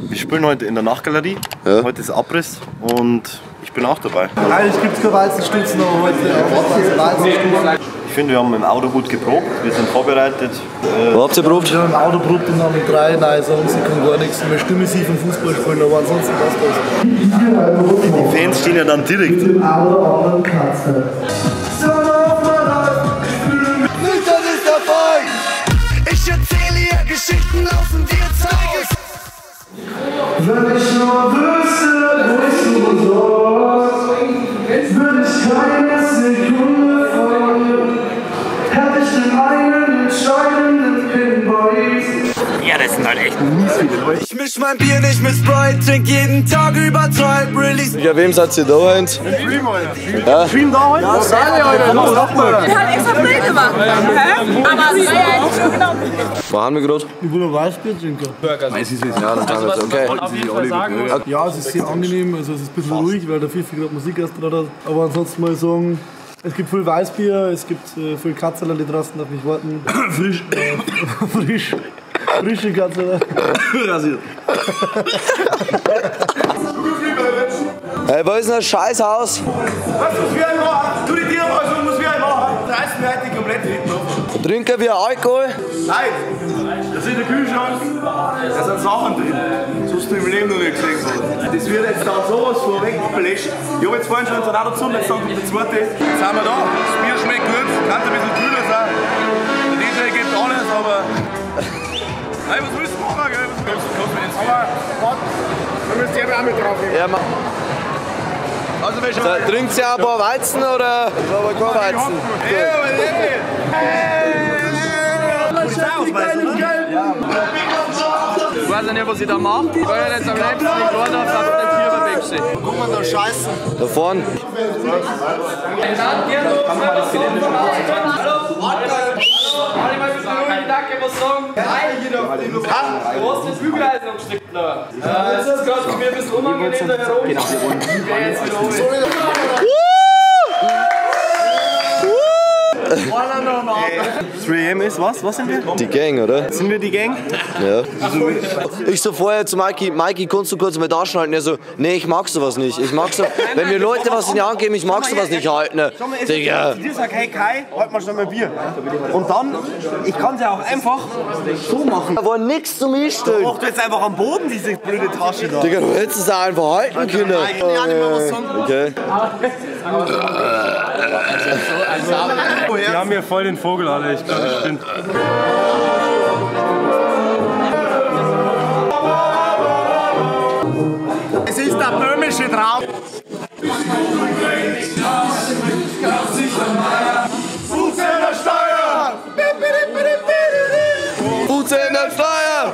Wir spielen heute in der Nachtgalerie. Ja. Heute ist Abriss und ich bin auch dabei. Eigentlich gibt es keine Weizenstützen, aber heute Weizenstützen. Ich finde, wir haben im Auto gut geprobt. Wir sind vorbereitet. Äh, Wo habt ihr probt? Wir haben im Auto probt und haben drei, nein, sonst sie kann gar nichts. Wir stimmen sie vom Fußball spielen, aber ansonsten passt das. die Fans stehen ja dann direkt. Nüchtern Ich misch mein Bier nicht mit Sprite, trink jeden Tag über Tribe Release. Ja, wem seid ihr da heute? Wir haben extra Bild gemacht. Hä? Aber ja, Wo haben wir gerade? Ich will ein Weißbier trinken. Ja, dann haben wir es. Okay. Ja, es ist sehr angenehm, also es ist ein bisschen ruhig, weil der Fifi gerade Musik erst dran hat. Aber ansonsten mal sagen, es gibt viel Weißbier, es gibt äh, viel Katzeler, die draußen auf mich warten. Frisch. Äh, frisch. Frische Katzeler. Hey, wo ist denn das Scheißhaus? Was muss wir machen? Tu die Tiere mal so, muss wir machen. 30 Minuten die komplette hinten. Trinken wir Alkohol? Nein, das ist in der Kühlschrank. Da sind Sachen drin. Sonst hast du im Leben noch nicht gesehen. worden. Das wird jetzt dann sowas vorweg belässt. Ich habe jetzt vorhin schon einen dazu, jetzt dann kommt der zweite. Jetzt sind wir da. Das Bier schmeckt gut, kann ein bisschen kühler sein. Nein, was willst du machen, gell? Was willst du machen? Aber, warte, wir müssen die auch mit drauf nehmen. Ja, ma Also, wenn schon. da, trinkt ihr ein paar Weizen oder? Aber kein Weizen. Ja, aber nicht. Ich weiß nicht, was ich da mache. Ich war jetzt am liebsten in Gordorf auf der Führerbäckse. Da vorne. Danke, was sagen? Nein, du hast das Bügeleisen umgestrickt. Äh, Jetzt ist gerade mir ein bisschen unangenehm da herum. Genau, wir oben. 3M ist was? Was sind wir? Die Gang, oder? Sind wir die Gang? Ja. Ich so vorher zu Mikey, Mikey, kannst du kurz mit anschneiden? Er so, nee, ich mag sowas nicht. Ich mag so, wenn mir Leute was in die Hand geben, ich mag sowas nicht halten. Digga. Dir sag, hey Kai, halt mal schnell mal Bier. Und dann, ich kann es ja auch einfach so machen. Da war nix zum Hinstellen. Mach du jetzt einfach am Boden diese blöde Tasche da. Digga, du hättest es auch einfach halten können. Okay. Die haben mir voll den Vogel alle. Ich glaube, ich bin. Es ist der böhmische Traum. Fuß in der Steuer! Fuß in der Steuer!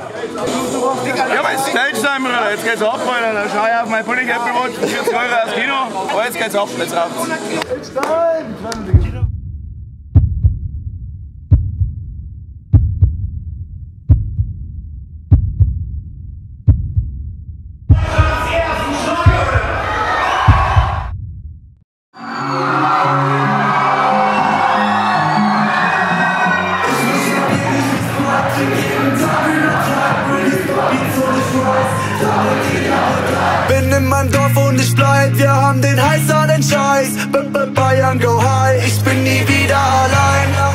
Ja, mein Stellstein, Bruder. Jetzt geht's ab, Alter. Dann schau ich auf mein Pulling Apple Watch für 40 Euro aufs Kino. Aber jetzt geht's ab, jetzt. Bin bleib, wir haben den heißer den Scheiß. B -b Bayern go high, ich bin nie wieder allein.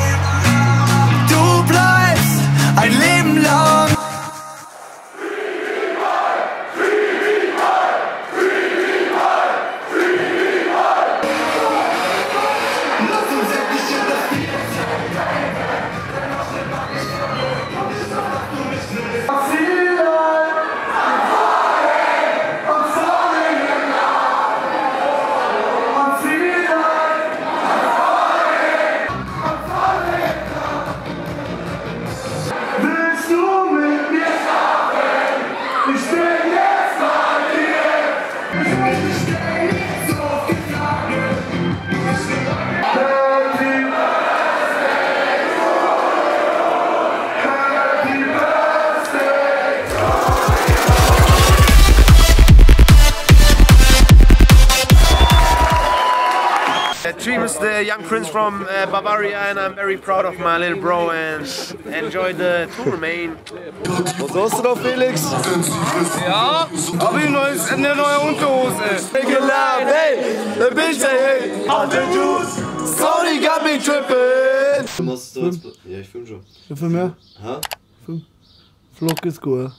Dream is the young prince from uh, Bavaria, and I'm very proud of my little bro and enjoy the tour, man. Was hast du da, Felix? Ja, hab ich neues, eine neue Unterhose. Geladen, hey, the bitch, hey, hey. Sorry, got me tripping. Du machst so jetzt. Ja, ich film schon. Ja, für mehr? Hä? Vlog ist gut.